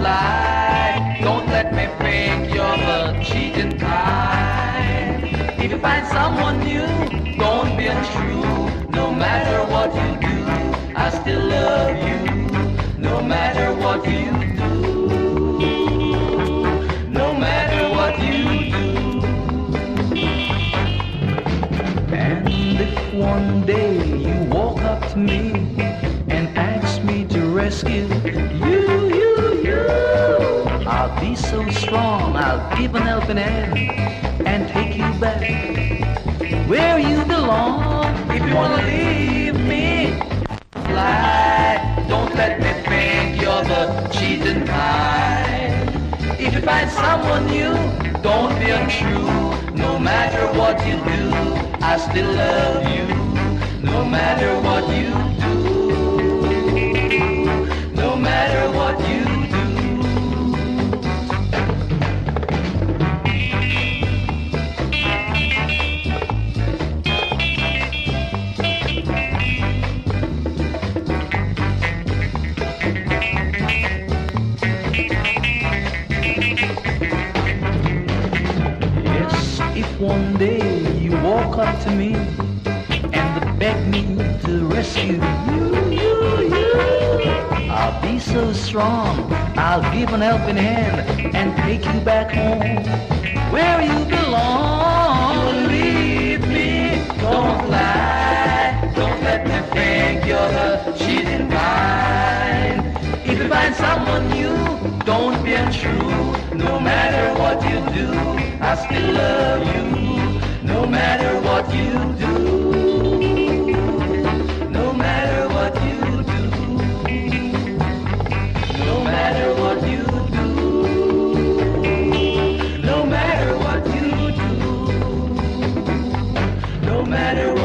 lie. Don't let me think you're the cheating kind. If you find someone new, don't be untrue. No matter what you do, I still love you. No matter what you do. No matter what you do. And if one day you walk up to me and ask me to rescue you so strong, I'll give an helping hand and take you back where you belong. If you wanna leave me, fly. Don't let me think you're the cheating kind. If you find someone new, don't be untrue. No matter what you do, I still love you. No matter what you if one day you walk up to me and beg me to rescue you, you, you, I'll be so strong, I'll give an helping hand and take you back home where you belong. Leave me, don't lie, don't let me think you're the cheating kind. If you find someone new, don't be untrue. No matter what you do, I still love matter